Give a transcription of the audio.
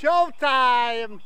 Showtime!